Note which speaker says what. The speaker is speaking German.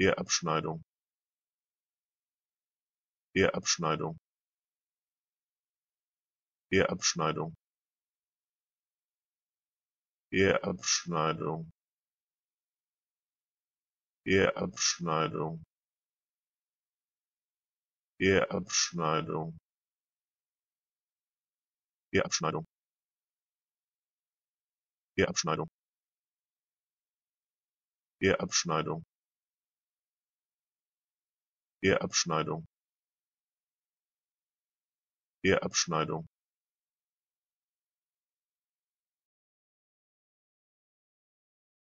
Speaker 1: Eheabschneidung Eheabschneidung Eheabschneidung Eheabschneidung Eheabschneidung Eheabschneidung Eheabschneidung Eheabschneidung Eheabschneidung erbschneidung